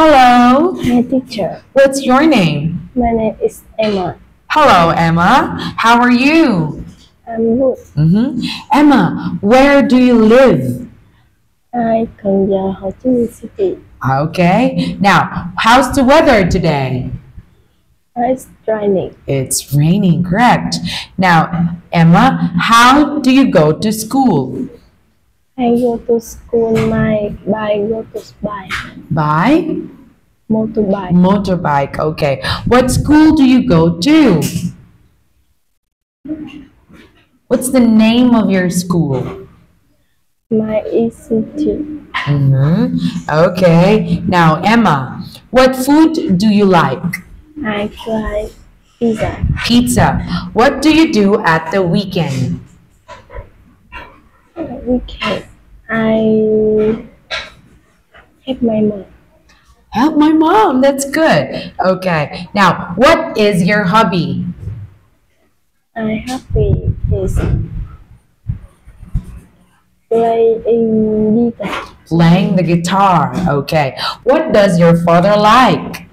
Hello. Hi, teacher. What's your name? My name is Emma. Hello, Emma. How are you? I'm good. hmm Emma, where do you live? I Cần Giờ, Hồ Chí Minh City. Okay. Now, how's the weather today? It's raining. It's raining, correct. Now, Emma, how do you go to school? I go to school my by go to bike, By motorbike. motorbike. Okay. What school do you go to? What's the name of your school? My ECT. hmm Okay. Now, Emma, what food do you like? I try pizza. Pizza. What do you do at the weekend? Weekend. I help my mom. Help my mom. That's good. Okay. Now, what is your hobby? I happy is playing guitar. Playing the guitar. Okay. What does your father like?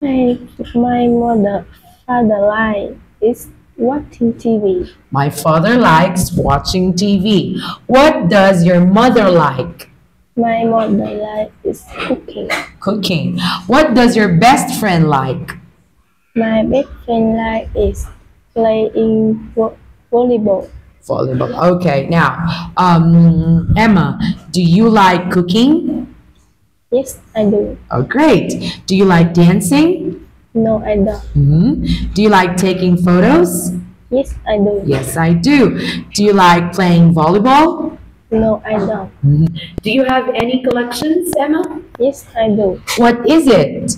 My my mother father like is watching TV. My father likes watching TV. What does your mother like? My mother like is cooking. Cooking. What does your best friend like? My best friend like is playing vo- volleyball. Volleyball. Okay. Now, um, Emma, do you like cooking? Yes, I do. Oh, great. Do you like dancing? No, I don't. hmm Do you like taking photos? Yes, I do. Yes, I do. Do you like playing volleyball? No, I don't. Mhm. Do you have any collections, Emma? Yes, I do. What is it?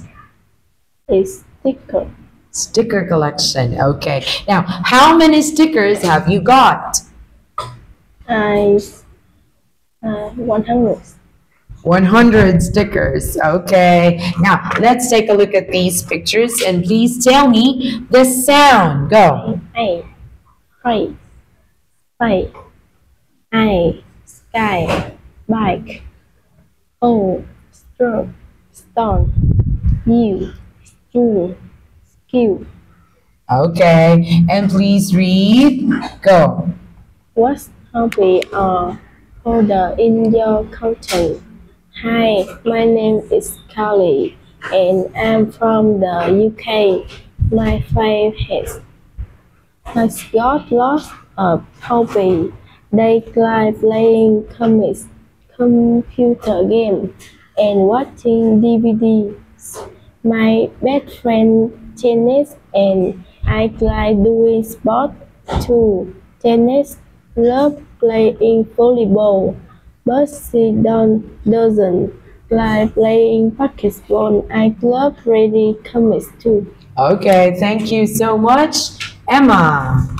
A sticker. Sticker collection. Okay. Now, how many stickers have you got? I uh, 100. 100 stickers. Okay. Now, let's take a look at these pictures and please tell me the sound. Go. A, face, face, I, sky, bike, O, stroke, stone, you, stool, skill. Okay. And please read. Go. What hobby uh, or order in your country? Hi, my name is Carly and I'm from the UK. My favorite has got lots of hobby. They like playing comics, computer games, and watching DVDs. My best friend tennis and I like doing sport too. Tennis love playing volleyball, but she don't, doesn't like playing basketball. I love reading comics too. Okay. Thank you so much, Emma.